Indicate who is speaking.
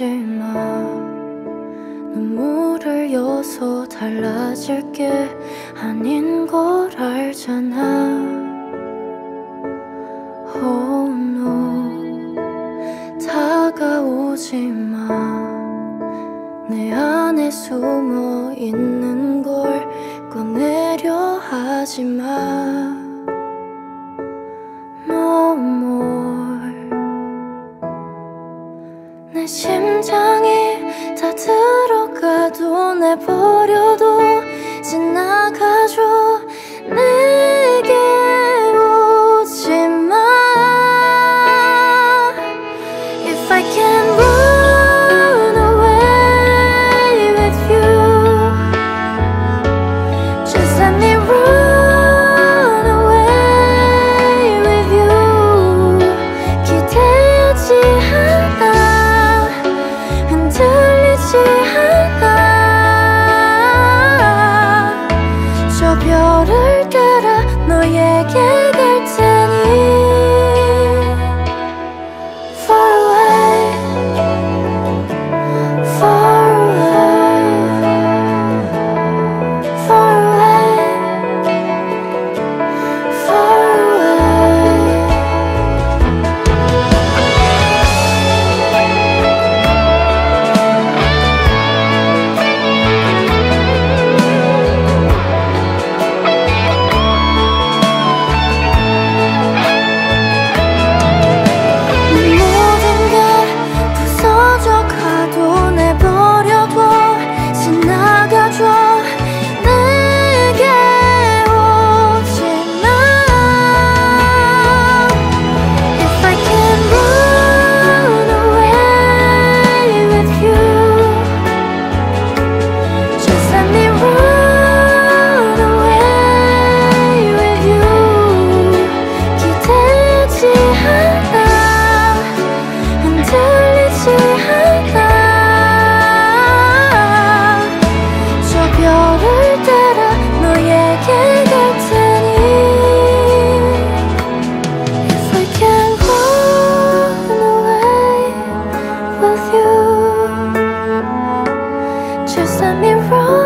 Speaker 1: 보지 마 눈물을 여서 달라질 게 아닌 걸 알잖아. Oh no 다가오지 마 내 안에 숨어 있는 걸 꺼내려 하지 마 내 심장이 다 들어가도 내버려도 지나가줘 내 별을 따라 너에게 just let me roll.